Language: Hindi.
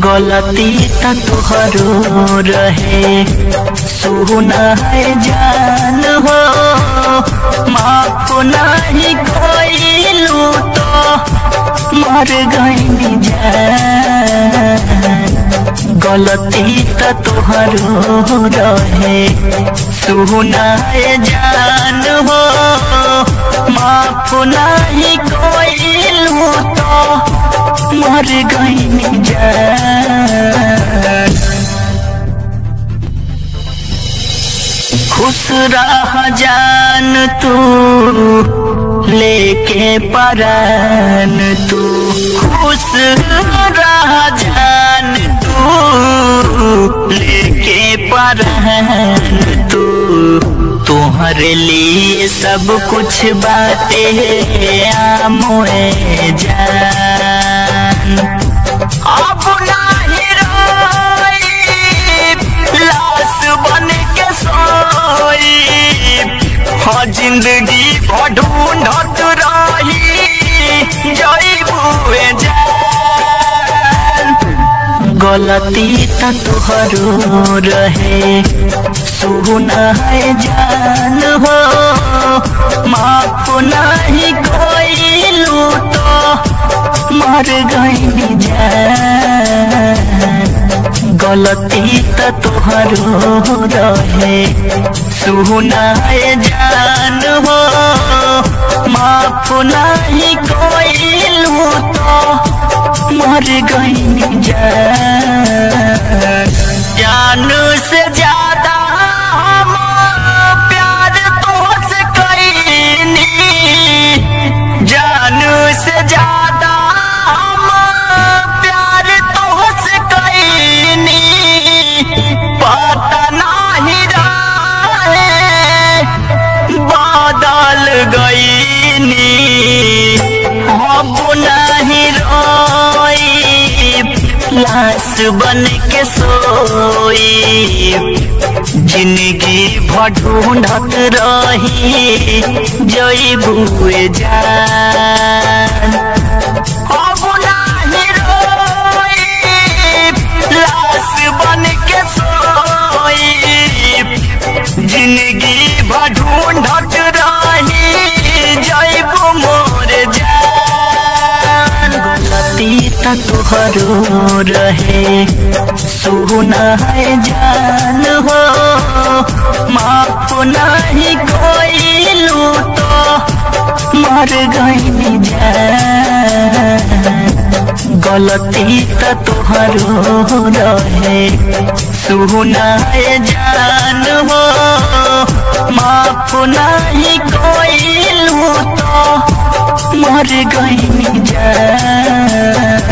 गलती त तोहरो रहे। सुना है जान हो, माफ़ तो मर गई गलती त तोहरो रहे। सुना है जान हो, माफ़ नहीं कोइलू तो मर गई खुश रह जान तू, लेके परान तू। खुश रह जान तू, लेके परान तू। तुम्हारे लिए सब कुछ बातें आमोए जान। बन के हाँ ज़िंदगी ढूंढत रही गलती त तोहरो रहे सुना है जान हो। माफ़ नहीं कोइलू तो मर गई जान। गलती त तोहरो रहे सुना है जान हो। माफ़ नहीं कोइलू तो मर गई जान। जान से ज़्यादा लाश बन के सोई। ज़िंदगी ढूंढत रही जय बुए जान। तोहरो रहे सुना है जान हो, माफ़ नहीं कोइलू तो मर गई जान। गलती तो तोहरो रहे सुना है जान हो, माफ़ नहीं कोइलू तो मर गई जान